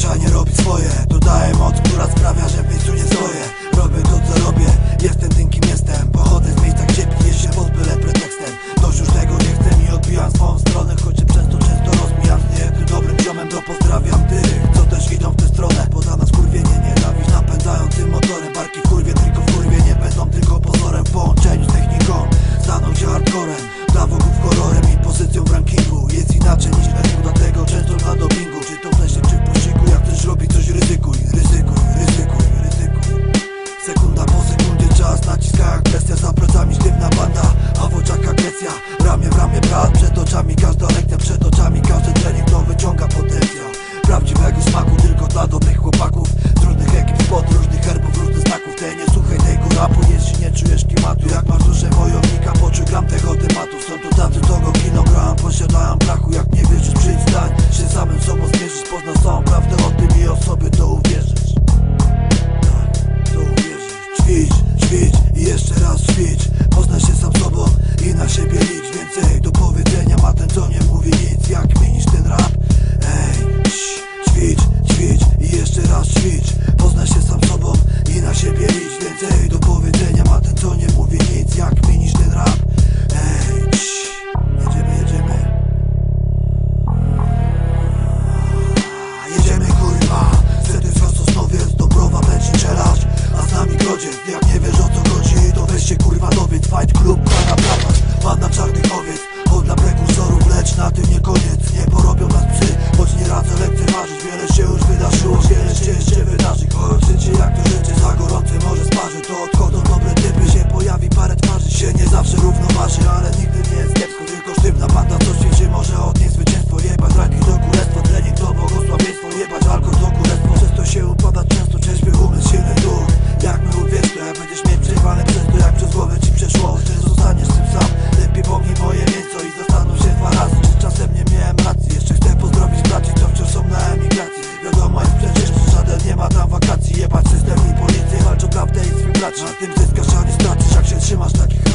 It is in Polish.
zwyczajnie robi swoje. Dodaję moc, która sprawia, że w miejscu nie stoję. Robię to co robię. Fight Club na bramach, ma na czarnych trzymasz takich